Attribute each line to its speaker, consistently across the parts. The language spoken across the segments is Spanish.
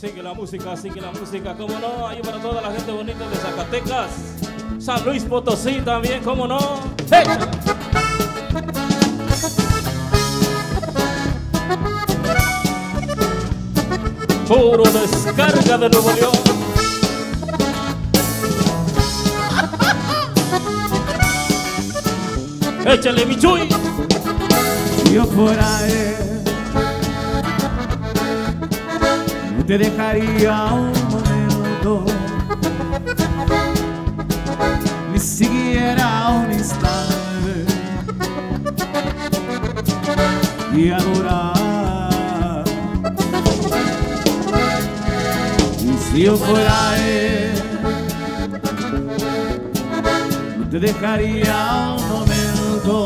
Speaker 1: Sigue la música, sigue la música, cómo no, ahí para toda la gente bonita de Zacatecas, San Luis Potosí también, cómo no. ¡Échale! Puro descarga de Nuevo León. Échale mi chuy.
Speaker 2: Yo fuera él, te dejaría un momento, ni siquiera un instante, y adorar. Si yo fuera él, no te dejaría un momento.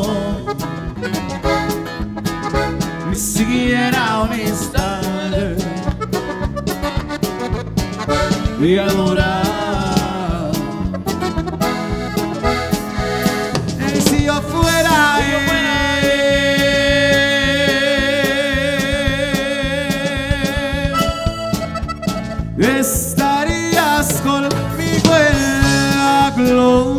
Speaker 2: Ni siquiera un instante y adorar. Y si yo fuera
Speaker 1: Si yo fuera
Speaker 2: él, estarías conmigo en la gloria.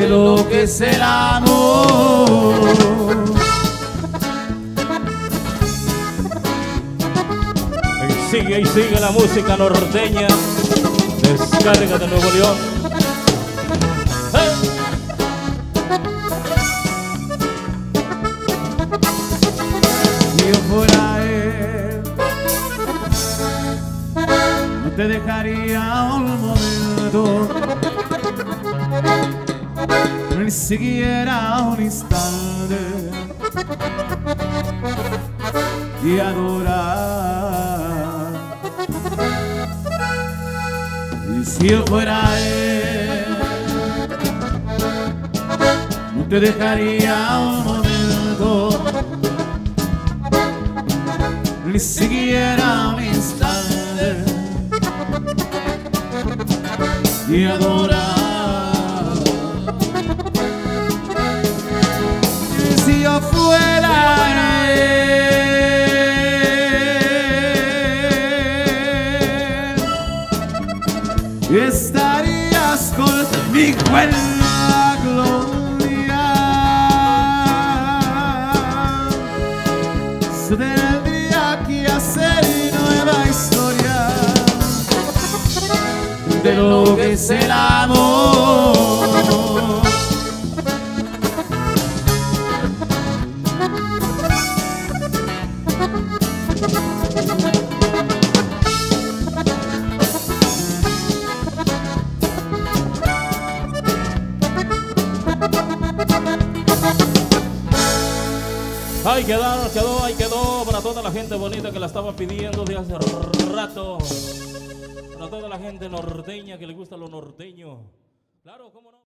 Speaker 2: De lo que es el amor.
Speaker 1: Y sigue y sigue la música norteña. Descarga de Nuevo León. ¡Eh!
Speaker 2: Si yo no te dejaría un momento, ni siquiera un instante, y adorar. Y si yo fuera él, no te dejaría un momento ni siquiera un instante y adorar. Estarías conmigo en gloria. Se tendría que hacer nueva historia de lo que es el amor.
Speaker 1: Ahí quedó, quedó, ahí quedó para toda la gente bonita que la estaba pidiendo de hace rato. Para toda la gente norteña que le gusta lo norteño. Claro, cómo no.